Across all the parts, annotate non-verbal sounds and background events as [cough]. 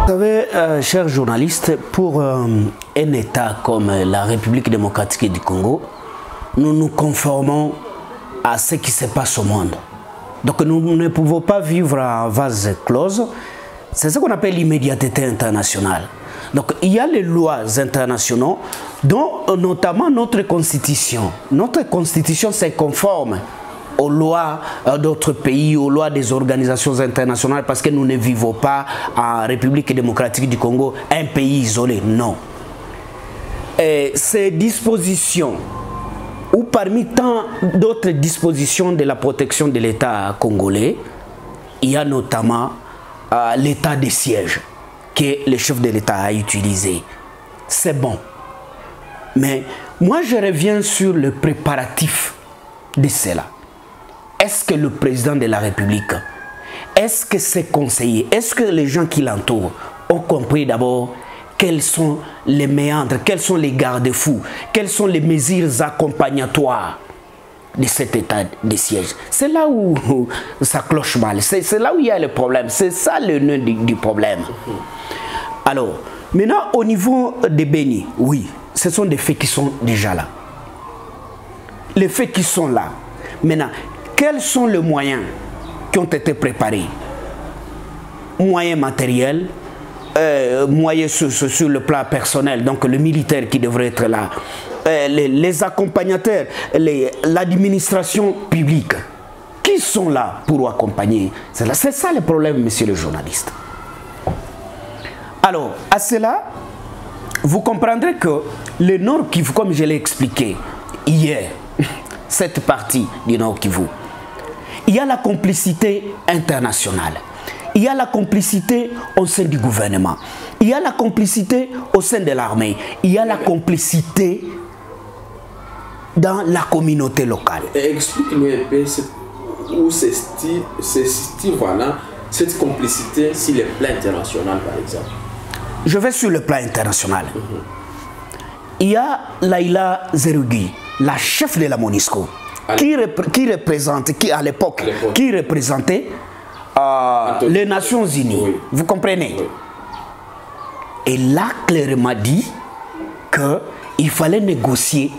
Vous savez, euh, chers journalistes, pour euh, un État comme la République démocratique du Congo, nous nous conformons à ce qui se passe au monde. Donc nous ne pouvons pas vivre en vase close. C'est ce qu'on appelle l'immédiateté internationale. Donc il y a les lois internationales, dont euh, notamment notre constitution. Notre constitution c'est conforme aux lois euh, d'autres pays, aux lois des organisations internationales, parce que nous ne vivons pas en République démocratique du Congo, un pays isolé, non. Et ces dispositions, ou parmi tant d'autres dispositions de la protection de l'État congolais, il y a notamment euh, l'état de siège que le chef de l'État a utilisé. C'est bon. Mais moi, je reviens sur le préparatif de cela. Est-ce que le président de la République, est-ce que ses conseillers, est-ce que les gens qui l'entourent ont compris d'abord quels sont les méandres, quels sont les garde-fous, quelles sont les mesures accompagnatoires de cet état de siège. C'est là où [laughs] ça cloche mal, c'est là où il y a le problème, c'est ça le nœud du, problème. Alors, maintenant au niveau des bénis, oui, ce sont des faits qui sont déjà là. Les faits qui sont là. Maintenant, quels sont les moyens qui ont été préparés? Moyens matériels, euh, moyens sur, le plan personnel, donc le militaire qui devrait être là, les, les, accompagnateurs, l'administration publique, qui sont là pour accompagner? C'est ça le problème, monsieur le journaliste. Alors, à cela, vous comprendrez que le Nord Kivu, comme je l'ai expliqué hier, [laughs] cette partie du Nord Kivu, il y a la complicité internationale. Il y a la complicité au sein du gouvernement. Il y a la complicité au sein de l'armée. Il y a la complicité dans la communauté locale. Explique-nous un peu où se situe voilà, cette complicité sur le plan international, par exemple. Je vais sur le plan international. Mm -hmm. Il y a Laila Zerugui, la chef de la MONUSCO, qui, rep qui, représente, qui à l'époque, qui représentait euh, les Nations Unies. Oui. Vous comprenez? Oui. Et là, clairement dit qu'il fallait négocier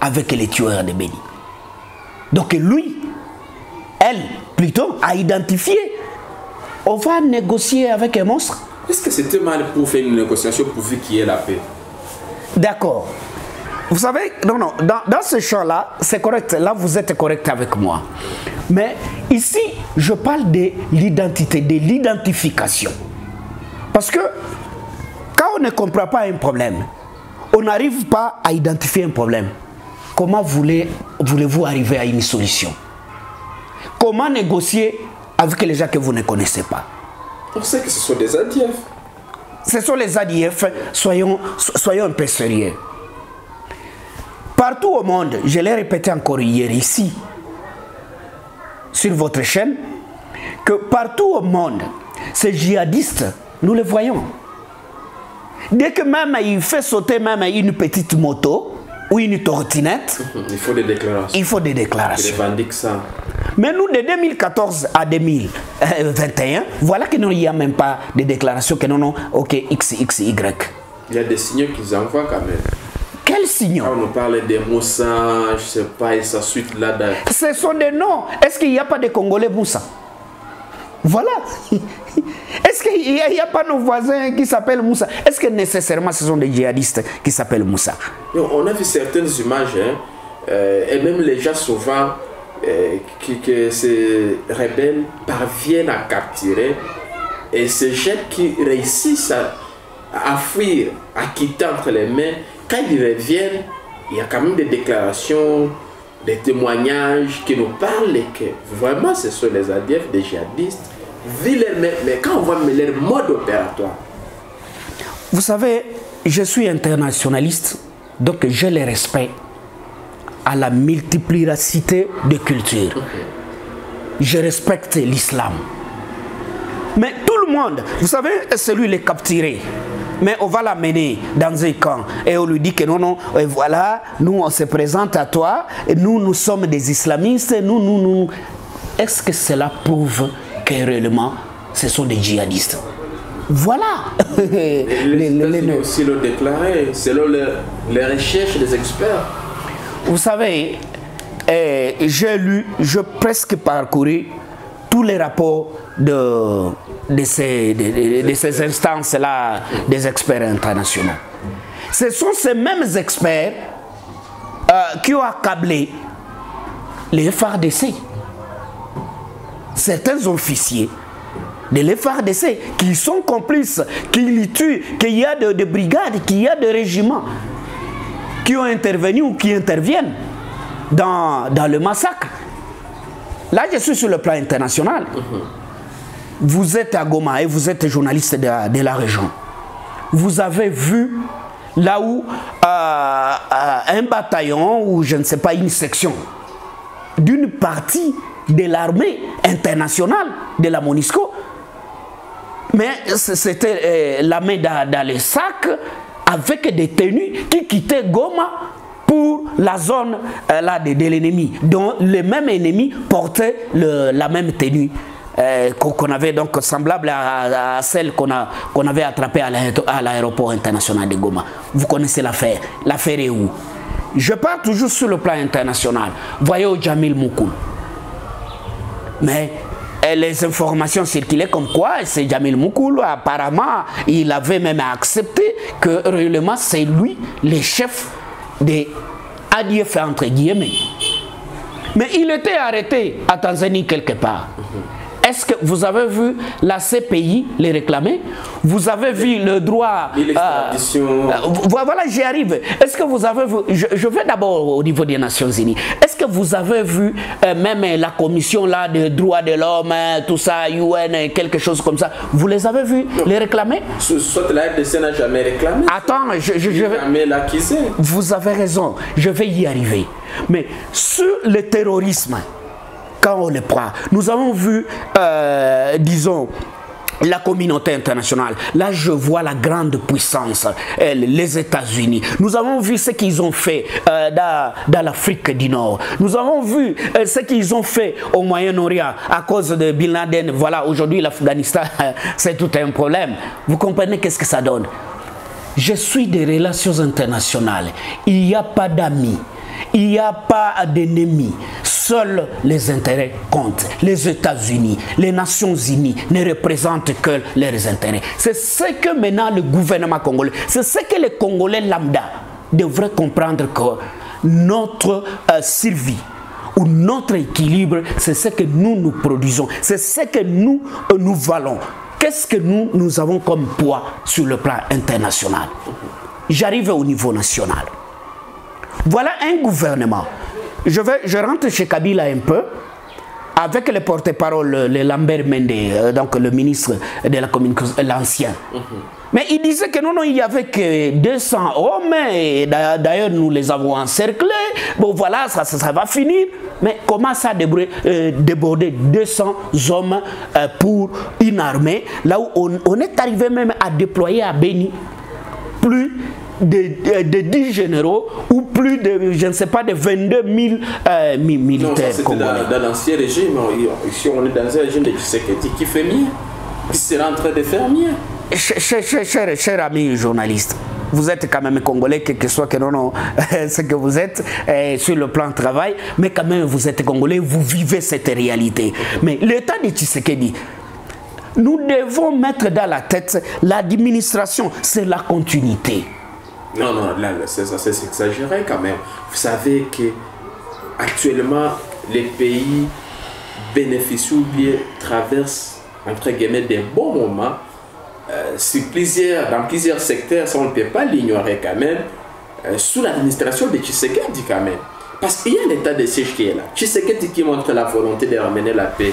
avec les tueurs de Béni. Donc lui, elle, plutôt, a identifié. On va négocier avec un monstre. Est-ce que c'était mal pour faire une négociation pourvu qu'il y ait la paix? D'accord. Vous savez, non, non, dans, dans ce champ-là, c'est correct. Là, vous êtes correct avec moi. Mais ici, je parle de l'identité, de l'identification. Parce que quand on ne comprend pas un problème, on n'arrive pas à identifier un problème. Comment voulez-vous arriver à une solution? Comment négocier avec les gens que vous ne connaissez pas? On sait que ce sont des ADF. Ce sont les ADF, soyons, soyons un peu sérieux. Partout au monde, je l'ai répété encore hier ici, sur votre chaîne, que partout au monde, ces djihadistes, nous les voyons. Dès que même il fait sauter même une petite moto ou une trottinette, il faut des déclarations. Il faut des déclarations. Ça. Mais nous, de 2014 à 2021, voilà qu'il n'y a même pas de déclarations que non, non, ok, X, X, Y. Il y a des signaux qu'ils envoient quand même. Quels signaux? Quand on parle des Moussa, je sais pas, et ça suite là. -dedans. Ce sont des noms. Est-ce qu'il n'y a pas de Congolais Moussa? Voilà. [laughs] Est-ce qu'il n'y a, pas nos voisins qui s'appellent Moussa? Est-ce que nécessairement ce sont des djihadistes qui s'appellent Moussa? On a vu certaines images, hein, euh, et même les gens souvent, euh, que ces rebelles parviennent à capturer, et ces jeunes qui réussissent à, à fuir, à quitter entre les mains, quand ils reviennent, il y a quand même des déclarations, des témoignages qui nous parlent que vraiment ce sont les ADF des djihadistes mais quand on voit leur mode opératoire. Vous savez, je suis internationaliste, donc j'ai le respect à la multiplicité de cultures. Je respecte l'islam. Mais tout le monde, vous savez, celui est capturé. Mais on va l'amener dans un camp et on lui dit que non, non, et voilà, nous on se présente à toi, et nous nous sommes des islamistes, nous, nous, nous. Est-ce que cela prouve que réellement ce sont des djihadistes Voilà. [laughs] Les, États-Unis aussi l'ont déclaré, selon les, les recherches des experts. Vous savez, eh, j'ai lu, je presque parcouru tous les rapports de, de ces, de ces instances-là, des experts internationaux. Ce sont ces mêmes experts euh, qui ont accablé les FARDC. Certains officiers de l'FARDC qui sont complices, qui les tuent, qu'il y a de, de brigades, qu'il y a de régiments qui ont intervenu ou qui interviennent dans, dans le massacre. Là, je suis sur le plan international. Vous êtes à Goma et vous êtes journaliste de, la- de la région. Vous avez vu là où euh, euh, un bataillon ou je ne sais pas une section d'une partie de l'armée internationale de la MONUSCO mais c'était euh, la main dans, dans les sacs avec des tenues qui quittaient Goma pour la zone euh, là, de, l'ennemi, dont le même ennemi portait la même tenue. euh, qu'on avait donc semblable à, celle qu'on avait attrapée à l'aéro- à l'aéroport international de Goma. Vous connaissez l'affaire. L'affaire est où? Je pars toujours sur le plan international. Voyez au Jamil Moukoul. Mais les informations circulaient comme quoi c'est Jamil Moukoul, apparemment, il avait même accepté que réellement c'est lui le chef des ADF entre guillemets. Mais il était arrêté à Tanzanie quelque part. Est-ce que vous avez vu la CPI les réclamer? Vous avez vu le droit... Euh, Vo- Voilà, j'y arrive. Est-ce que vous avez vu, je, je vais d'abord au niveau des Nations Unies, est-ce que vous avez vu euh, même euh, la commission là des droits de l'homme, hein, tout ça, UN, euh, quelque chose comme ça, vous les avez vus les réclamer? So- Soit la RDC n'a jamais réclamé, Attends, je, je- je vais... jamais. Vous avez raison, je vais y arriver. Mais sur le terrorisme, quand on le prend, nous avons vu, euh, disons, la communauté internationale. Là, je vois la grande puissance, les États-Unis. Nous avons vu ce qu'ils ont fait euh, dans, dans l'Afrique du Nord. Nous avons vu euh, ce qu'ils ont fait au Moyen-Orient à cause de Bin Laden. Voilà, aujourd'hui, l'Afghanistan, [laughs] c'est tout un problème. Vous comprenez qu'est-ce que ça donne? Je suis des relations internationales. Il n'y a pas d'amis. Il n'y a pas d'ennemis. Seuls les intérêts comptent. Les États-Unis, les Nations Unies ne représentent que leurs intérêts. C'est ce que maintenant le gouvernement congolais, c'est ce que les Congolais lambda devraient comprendre que notre euh, survie ou notre équilibre, c'est ce que nous nous produisons, c'est ce que nous euh, nous valons. Qu'est-ce que nous, nous avons comme poids sur le plan international? J'arrive au niveau national. Voilà un gouvernement. Je, vais, je rentre chez Kabila un peu avec le porte-parole, le, le Lambert Mende, euh, donc le ministre de la communication, l'ancien. Mais il disait que non, non, il n'y avait que 200 hommes, et d'a- d'ailleurs nous les avons encerclés. Bon voilà, ça, ça, ça va finir. Mais comment ça déborder, euh, déborder 200 hommes euh, pour une armée, là où on, on est arrivé même à déployer à Béni plus de, de, de 10 généraux ou plus de, je ne sais pas, de 22 000 euh, mi- Non, ça militaires congolais. dans, dans l'ancien régime. Ici, on est dans un régime de Tshisekedi qui fait mieux. Qui sera en train de faire mieux. Cher, cher, cher, cher, cher ami journaliste, vous êtes quand même congolais, quel que soit que non, non, [laughs] ce que vous êtes euh, sur le plan de travail, mais quand même vous êtes congolais, vous vivez cette réalité. Mais l'état de Tshisekedi, nous devons mettre dans la tête l'administration, c'est la continuité. Non, non, là, c'est exagéré quand même. Vous savez que actuellement, les pays bénéficient ou bien traversent, entre guillemets, des bons moments. Euh, plusieurs, dans plusieurs secteurs, ça on ne peut pas l'ignorer quand même, euh, sous l'administration de Tshisekedi quand même. Parce qu'il y a l'état de siège qui est là. Tshisekedi qui montre la volonté de ramener la paix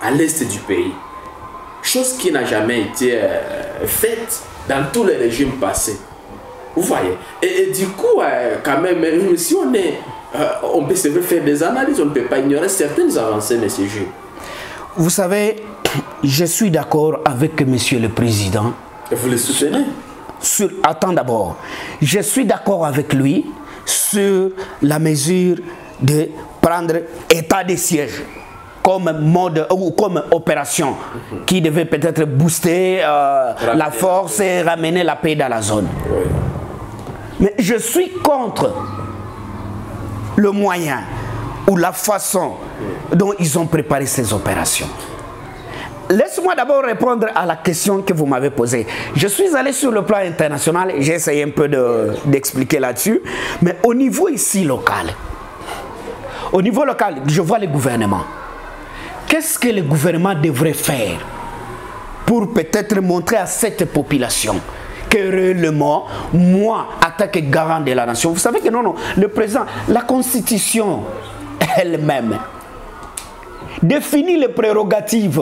à l'est du pays. Chose qui n'a jamais été euh, faite dans tous les régimes passés. Vous voyez et, et du coup, euh, quand même, si on est. euh, on peut se faire des analyses, on ne peut pas ignorer certaines avancées, monsieur Jules. vous savez, je suis d'accord avec Monsieur le Président. Et vous le soutenez? Sur, attends d'abord. Je suis d'accord avec lui sur la mesure de prendre état de siège comme mode ou comme opération qui devait peut-être booster euh, la force et ramener la paix dans la zone. Mais je suis contre le moyen ou la façon dont ils ont préparé ces opérations. Laisse-moi d'abord répondre à la question que vous m'avez posée. Je suis allé sur le plan international, j'ai essayé un peu de- d'expliquer là-dessus, mais au niveau ici local, au niveau local, je vois le gouvernement. Qu'est-ce que le gouvernement devrait faire pour peut-être montrer à cette population que réellement, moi, en tant que garant de la nation, vous savez que non, non, le président, la constitution [laughs] elle-même définit les prérogatives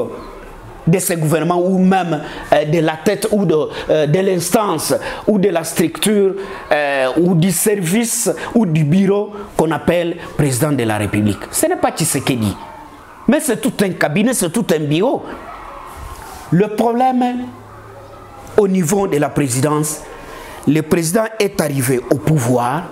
de ce gouvernement ou même euh, de la tête ou de, euh, de l'instance ou de la structure euh, ou du service ou du bureau qu'on appelle président de la République. Ce n'est pas Tshisekedi, mais c'est tout un cabinet, c'est tout un bureau. Le problème au niveau de la présidence, le président est arrivé au pouvoir.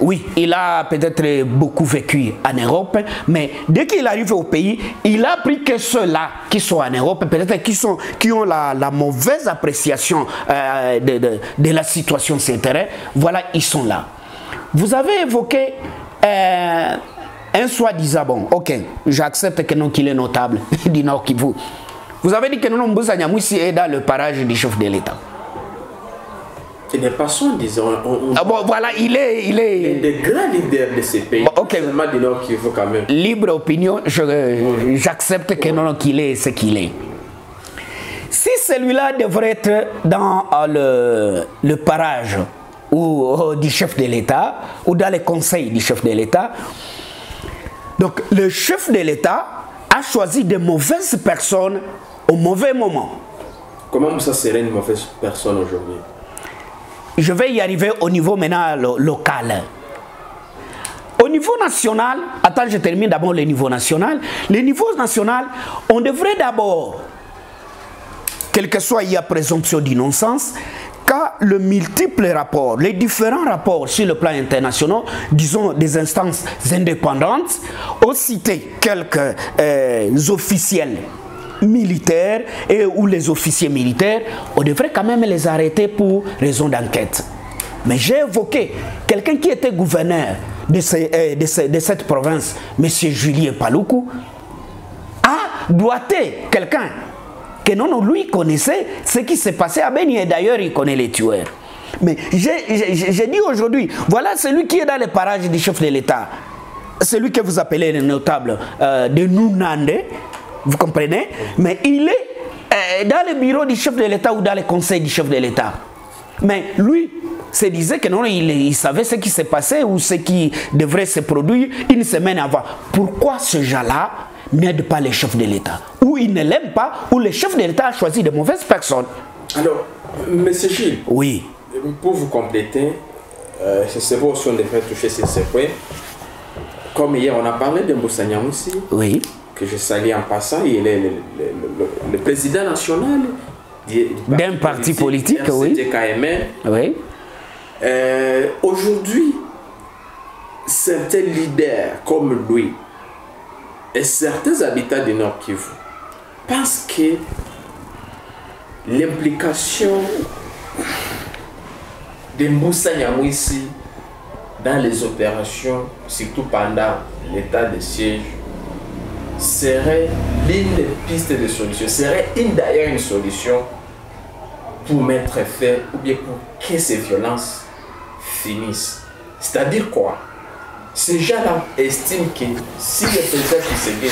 Oui, il a peut-être beaucoup vécu en Europe, mais dès qu'il arrive au pays, il a appris que ceux-là qui sont en Europe, peut-être qui, qui ont la, la mauvaise appréciation euh, de, la situation sur voilà, ils sont là. Vous avez évoqué euh, un soi-disant, bon, ok, j'accepte que non, qu'il est notable du Nord Kivu. Vous avez dit que non, Mboussa Nyamouissi est dans le parage du chef de l'État. Il n'est pas son, disons. On, on- Ah bon, voilà, il est, il est des grands leaders de ces pays. Bon, ok. Seulement du Nord Kivu quand même. libre opinion, je- j'accepte que non, non, qu'il est ce qu'il est. Si celui-là devrait être dans euh, le, le parage ou, euh, du chef de l'État ou dans les conseils du chef de l'État, donc le chef de l'État a choisi de mauvaises personnes au mauvais moment. Comment ça serait une mauvaise personne aujourd'hui? Je vais y arriver au niveau maintenant lo- local. Au niveau national, attends, je termine d'abord le niveau national. Le niveau national, on devrait d'abord, quel que soit il y a présomption d'innocence, le multiple rapport, les différents rapports sur le plan international, disons des instances indépendantes, ont cité quelques euh, officiels militaires et ou les officiers militaires, on devrait quand même les arrêter pour raison d'enquête. Mais j'ai évoqué quelqu'un qui était gouverneur de, euh, de cette province, M. Julien Paloukou, a doigté quelqu'un que non, non, lui connaissait ce qui s'est passé à Beni et d'ailleurs il connaît les tueurs. Mais j'ai- dit aujourd'hui, voilà celui qui est dans les parages du chef de l'État, celui que vous appelez le notable euh, de Nounande, vous comprenez? Mais il est euh, dans le bureau du chef de l'État ou dans le conseil du chef de l'État. Mais lui se disait que non, il, il savait ce qui s'est passé ou ce qui devrait se produire une semaine avant. Pourquoi ce gens-là n'aide pas les chefs de l'État Ou il ne l'aime pas, ou le chef de l'État a choisi de mauvaises personnes. Alors, Monsieur Gilles, Oui, pour vous compléter, euh, sais pas si on devrait toucher sur ce point. Comme hier, on a parlé de Moussa aussi, oui, que je salue en passant. Il est le, le- le- le président national du- du D'un parti politique, oui. RCD-KML. oui, Euh, Aujourd'hui, certains leaders comme lui et certains habitants du Nord Kivu pensent que l'implication de Moussa Nyamwisi dans les opérations, surtout pendant l'état de siège, serait l'une des pistes de solution, serait une d'ailleurs une solution pour mettre fin ou bien pour que ces violences finissent. C'est-à-dire quoi? Ces gens-là estiment que si le président Tshisekedi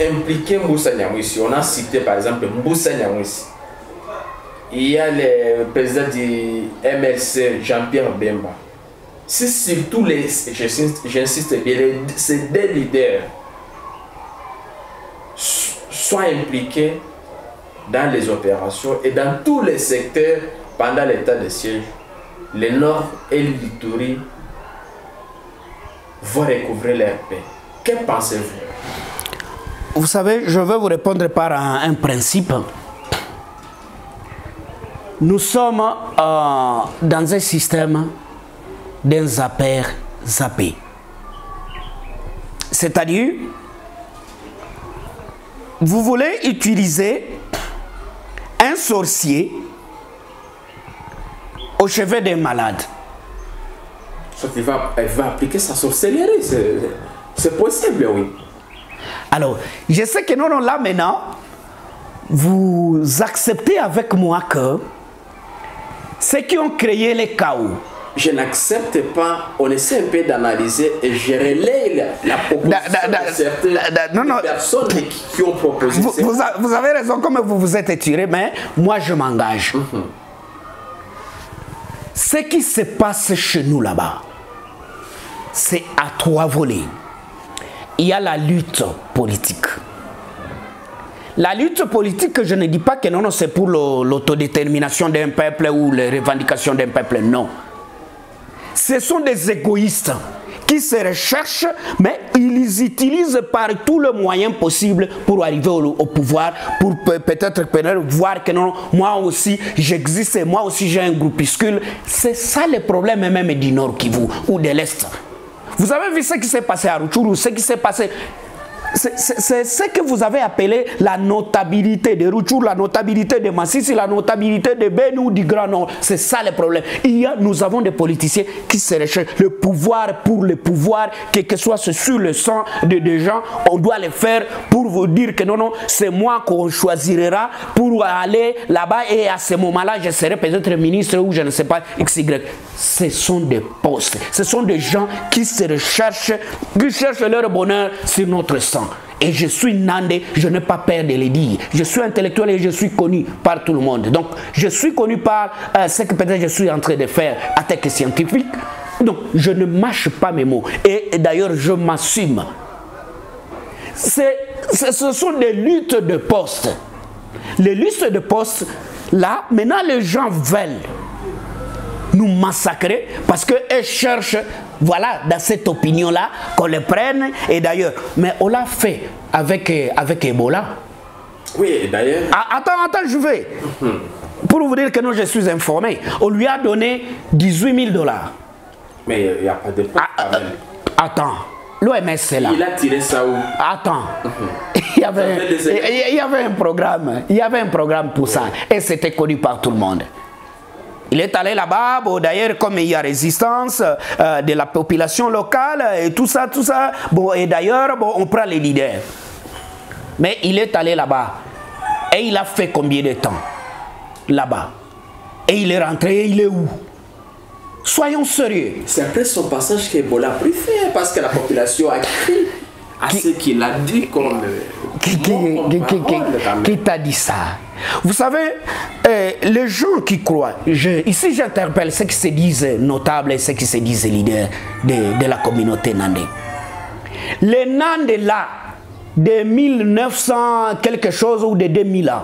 impliquait Moussa Nyamwisi, on a cité par exemple Moussa Nyamwisi, il y a le président du MLC, Jean-Pierre Bemba. Si surtout les, j'insiste bien, ces deux leaders soient impliqués dans les opérations et dans tous les secteurs pendant l'état de siège, le Nord et l'Ituri vont recouvrir leur paix. Que pensez-vous? Vous savez, je vais vous répondre par un, principe. Nous sommes euh, dans un système d'un zapper zappé. C'est-à-dire, vous voulez utiliser un sorcier au chevet d'un malade. Soit il va, elle va appliquer sa sorcellerie. c'est- possible, oui. Alors, je sais que non, non, là maintenant, vous acceptez avec moi que ceux qui ont créé les chaos, Je n'accepte pas, on essaie un peu d'analyser et je relaie la, la proposition Da- da- da- de certaines non, non. personnes qui, qui ont proposé vous, vous a- vous avez raison comme vous vous êtes tiré, mais moi je m'engage. Ce qui se passe chez nous là-bas, c'est à trois volets. Il y a la lutte politique. La lutte politique, je ne dis pas que non, non, c'est pour l'autodétermination d'un peuple ou les revendications d'un peuple, non. Ce sont des égoïstes qui se recherchent, mais ils utilisent par tous les moyens possibles pour arriver au, pouvoir, pour pe- peut-être voir que non, moi aussi j'existe, moi aussi j'ai un groupuscule. C'est ça le problème même du Nord Kivu ou de l'Est. Vous avez vu ce qui s'est passé à Ruchuru, ce qui s'est passé c'est ce que vous avez appelé la notabilité de Ruchur, la notabilité de Massissi, la notabilité de Beni ou du Grand Nord. C'est ça le problème. Nous avons des politiciens qui se recherchent le pouvoir pour le pouvoir, quel que soit ce sur le sang de des gens, on doit le faire pour vous dire que non, non, c'est moi qu'on choisira pour aller là-bas et à ce moment-là, je serai peut-être ministre ou je ne sais pas, XY. Ce sont des postes. Ce sont des gens qui se recherchent, qui cherchent leur bonheur sur notre sang. Et je suis Nandé, je n'ai pas peur de le dire. Je suis intellectuel et je suis connu par tout le monde. Donc, je suis connu par euh, ce que peut-être je suis en train de faire à tech scientifique. Donc, je ne mâche pas mes mots. Et, et d'ailleurs, je m'assume. Ce sont des luttes de poste. Les luttes de poste, là, maintenant, les gens veulent nous massacrer parce qu'elles cherchent, voilà, dans cette opinion-là, qu'on les prenne. Et d'ailleurs, mais on l'a fait avec, euh, avec Ebola. Oui, d'ailleurs, Ah, attends, attends, je vais. Pour vous dire que non, je suis informé. On lui a donné 18 000 dollars. mais il n'y a pas de preuve Ah, quand même. Attends, l'OMS c'est là. Il a tiré ça où? Attends. [laughs] Il y, avait, années. il y avait un programme. Il y avait un programme pour ça. Et c'était connu par tout le monde. Il est allé là-bas, bon, d'ailleurs, comme il y a résistance euh, de la population locale et tout ça, tout ça, bon, et d'ailleurs, bon, on prend les leaders. Mais il est allé là-bas. Et il a fait combien de temps Là-bas? Et il est rentré, et il est où? Soyons sérieux. C'est après son passage qu'Ebola a pris fin parce que la population a crié à ce qu'il a dit comme. euh, qui t'a dit ça? Vous savez, euh, les gens qui croient, ici j'interpelle ceux qui se disent notables et ceux qui se disent leaders de, la communauté Nandé. Les Nandés là, de 1900 quelque chose ou de 2000 ans,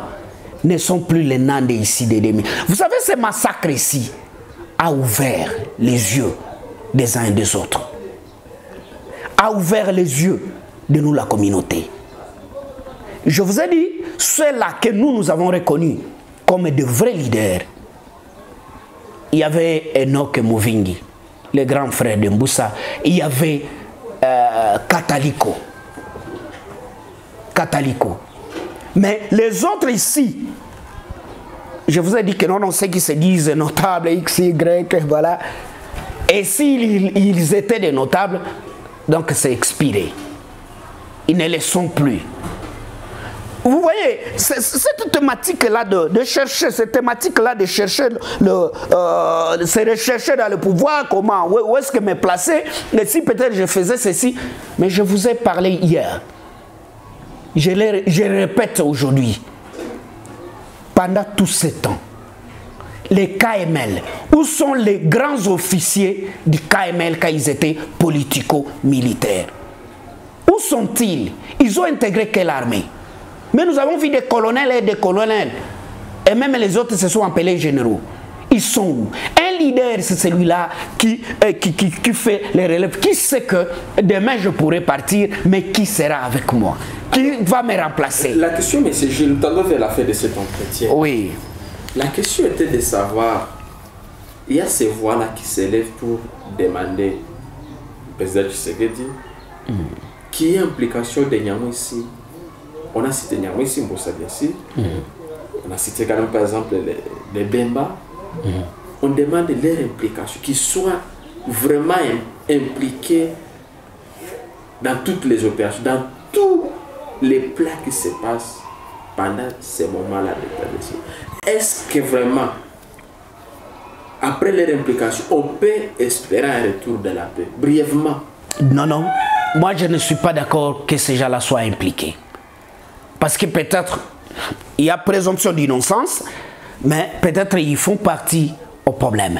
ne sont plus les Nandés ici de 2000. Vous savez, ce massacre ici a ouvert les yeux des uns et des autres. A ouvert les yeux de nous, la communauté. Je vous ai dit, ceux-là que nous, nous avons reconnus comme de vrais leaders. Il y avait Enoch Mouvingi, le grand frère de Mboussa. Il y avait euh, Kataliko. Kataliko. Mais les autres ici, je vous ai dit que non, non, ceux qui se disent notables, X, Y, voilà. Et s'ils ils étaient des notables, donc c'est expiré. Ils ne le sont plus. Vous voyez, cette thématique-là de, chercher, cette thématique-là de chercher, le, euh, se rechercher dans le pouvoir, comment, où, est-ce que me placer, et si peut-être je faisais ceci, mais je vous ai parlé hier. Je, le- je répète aujourd'hui. Pendant tout ce temps, les KML, où sont les grands officiers du KML quand ils étaient politico-militaires? Où sont-ils? Ils ont intégré quelle armée? Mais nous avons vu des colonels et des colonels. Et même les autres se sont appelés généraux. Ils sont où? Un leader, c'est celui-là qui, euh, qui, qui, qui fait les relèves, qui sait que demain je pourrai partir, mais qui sera avec moi? Qui va me remplacer? La question, M. Gilles, tendons vers la fin de cet entretien. Oui. La question était de savoir, il y a ces voix-là qui s'élèvent pour demander au président Tshisekedi qui est implication de Nyamou ici. On a cité Nyamou ici, Mbossa bien sûr. On a cité quand même par exemple les, les Bemba. On demande leur implication, qu'ils soient vraiment im- impliqués dans toutes les opérations, dans tous les plats qui se passent pendant ces moments-là de transition. Est-ce que vraiment, après leur implication, on peut espérer un retour de la paix Brièvement? Non, non. Moi, je ne suis pas d'accord que ces gens-là soient impliqués. Parce que peut-être, il y a présomption d'innocence, mais peut-être ils font partie au problème.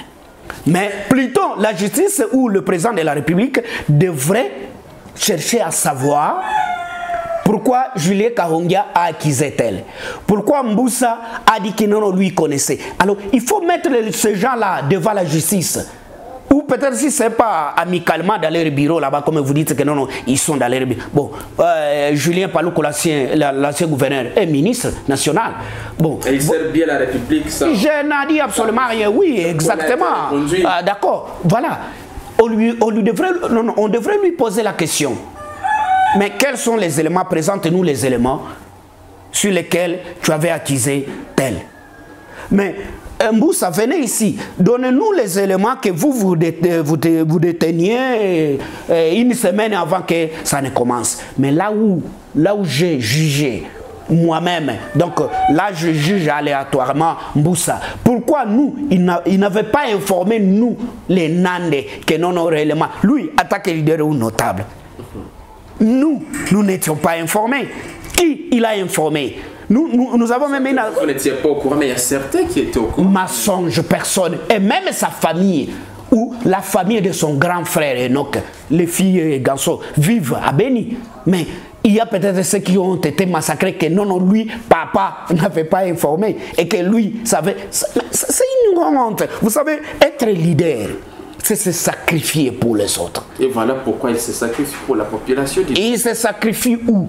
Mais plutôt, la justice ou le président de la République devrait chercher à savoir pourquoi Julien Kahongia a accusé tel Pourquoi Mboussa a dit que non, lui connaissait Alors, il faut mettre ces gens-là devant la justice. Ou peut-être si ce n'est pas amicalement dans leur bureau là-bas, comme vous dites que non, non, ils sont dans leur bureau. Bon, euh, Julien Palouko, l'ancien la- l'ancien gouverneur, est ministre national. Bon, Et il sert bien la République, ça. je n'ai dit absolument rien. Oui, exactement. Ah, D'accord. Voilà. On, lui, on, lui devrait, non, non, on devrait lui poser la question. Mais quels sont les éléments Présente-nous les éléments sur lesquels tu avais accusé tel. Mais Mboussa, venez ici. Donnez-nous les éléments que vous vous, dé- vous, dé- vous déteniez euh, une semaine avant que ça ne commence. Mais là où, là où j'ai jugé moi-même, donc là je juge aléatoirement Mboussa. Pourquoi nous, il n'a- il n'avait pas informé nous, les Nandés, que non, non, réellement, lui, attaque leader ou notable. Nous, nous n'étions pas informés. Qui il a informé? Nous, nous, nous avons même une Vous n'étiez pas au courant, mais il y a certains qui étaient au courant. mensonge personne et même sa famille ou la famille de son grand frère Enoch, les filles et garçons vivent à Béni. Mais il y a peut-être ceux qui ont été massacrés que non, non, lui, papa, [laughs] n'avait pas informé et que lui savait. C'est une honte. Vous savez, être leader, c'est se sacrifier pour les autres. Et voilà pourquoi il se sacrifie pour la population. Et il se sacrifie où?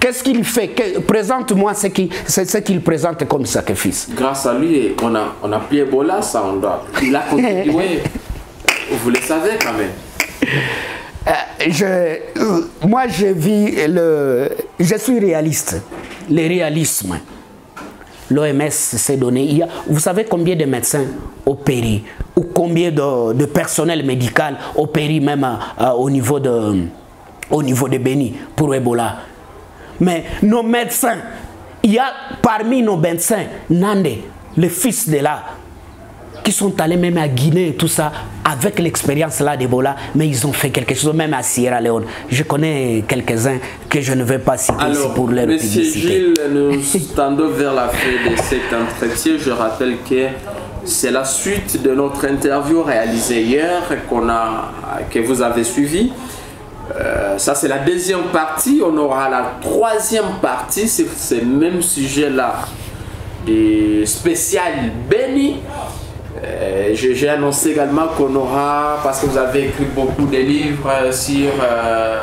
Qu'est-ce qu'il fait? Présente-moi ce qu'il présente comme sacrifice. Grâce à lui, on a, on a Ebola, ça, on doit. Il a contribué. [laughs] Vous le savez quand même. Euh, je, euh, moi, je vis le. Je suis réaliste. Le réalisme. L'OMS s'est donné. Il y a, vous savez combien de médecins opérés ou combien de, de personnel médical opéré même euh, au niveau de au niveau de Béni pour Ebola? Mais nos médecins, il y a parmi nos médecins Nande, le fils de là, qui sont allés même à Guinée et tout ça, avec l'expérience là d'Ebola, mais ils ont fait quelque chose, même à Sierra Leone. Je connais quelques-uns que je ne vais pas citer ici Alors, pour leur Monsieur publicité. Gilles, nous [laughs] tendons vers la fin de cet entretien. Je rappelle que c'est la suite de notre interview réalisée hier qu'on a, que vous avez suivi. Euh, ça, c'est la deuxième partie. On aura la troisième partie sur ce même sujet-là, et spécial Béni. Euh, J'ai annoncé également qu'on aura, parce que vous avez écrit beaucoup de livres euh, sur euh,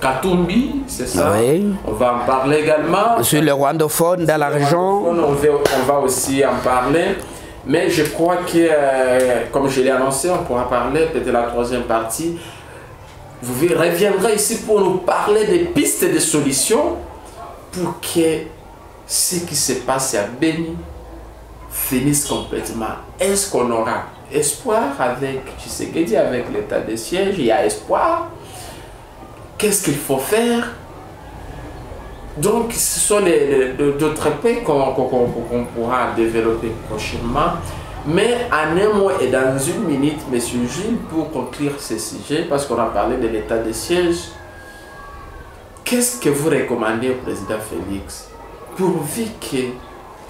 Katumbi, c'est ça? Oui. On va en parler également. Sur le rwandophone dans la région, On va, on va aussi en parler. Mais je crois que, euh, comme je l'ai annoncé, on pourra parler peut-être la troisième partie. Vous reviendrez ici pour nous parler des pistes de solutions pour que ce qui se passe à Béni finisse complètement. Est-ce qu'on aura espoir avec avec l'état de siège Il y a espoir. Qu'est-ce qu'il faut faire? Donc, ce sont d'autres qu'on- qu'on pourra développer prochainement. Mais en un mot et dans une minute, Monsieur Gilles, pour conclure ce sujet, parce qu'on a parlé de l'état de siège, qu'est-ce que vous recommandez au président Félix pourvu que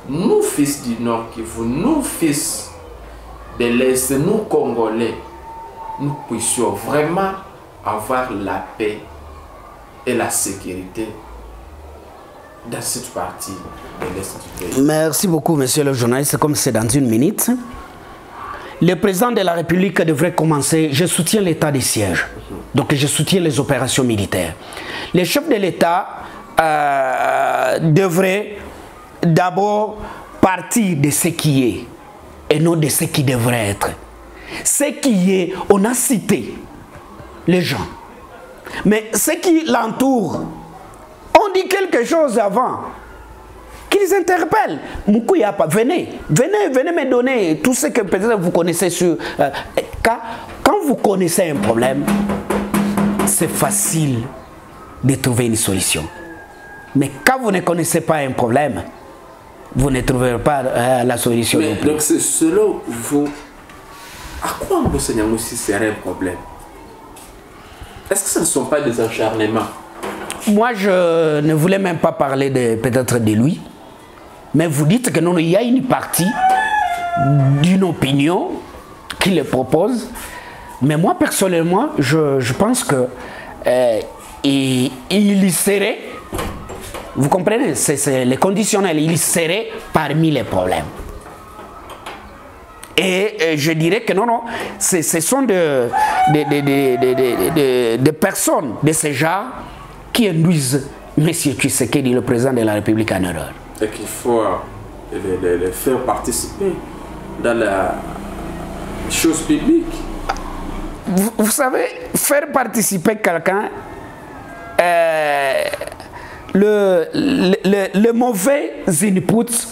nous, fils du Nord Kivu, nous, fils de l'Est, nous, Congolais, nous puissions vraiment avoir la paix et la sécurité dans cette partie de. Merci beaucoup, monsieur le journaliste. Comme c'est dans une minute, le président de la République devrait commencer. Je soutiens l'état des sièges. Donc, je soutiens les opérations militaires. les chefs de l'État euh, devraient d'abord partir de ce qui est et non de ce qui devrait être. Ce qui est, on a cité les gens. Mais ce qui l'entoure, on dit quelque chose avant qu'ils interpellent. Moukouya, venez, venez, venez me donner tout ce que peut-être vous connaissez sur... Euh, quand, quand vous connaissez un problème, c'est facile de trouver une solution. Mais quand vous ne connaissez pas un problème, vous ne trouverez pas euh, la solution. Mais, donc, selon vous, à quoi Monseigneur aussi serait un problème? Est-ce que ce ne sont pas des acharnements? Moi, je ne voulais même pas parler peut-être de lui. Mais vous dites que non, il y a une partie d'une opinion qui le propose. Mais moi, personnellement, je, pense que euh, il, il serait, vous comprenez, c'est les conditionnels, il serait parmi les problèmes. Et, je dirais que non, non, ce sont des de, de, de, personnes de ce genre qui induisent M. Tshisekedi, le président de la République, en erreur et qu'il faut les, les, faire participer dans la chose publique. Vous, vous savez, faire participer quelqu'un, euh, le, le, le, mauvais inputs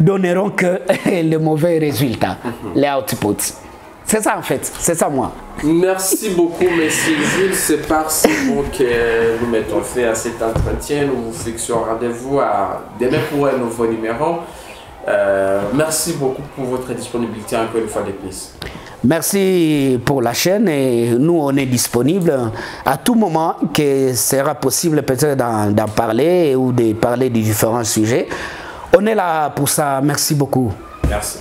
donneront que [laughs] les mauvais résultats, mm -hmm. les outputs. C'est ça en fait, c'est ça moi. Merci beaucoup, Monsieur Jules. C'est par ces mots que nous mettons fait à cet entretien. Nous vous fixons rendez-vous à demain pour un nouveau numéro. Euh, merci beaucoup pour votre disponibilité encore une fois de plus. Merci pour la chaîne et nous on est disponible à tout moment que sera possible peut-être d'en parler ou de parler de différents sujets. On est là pour ça. Merci beaucoup. Merci.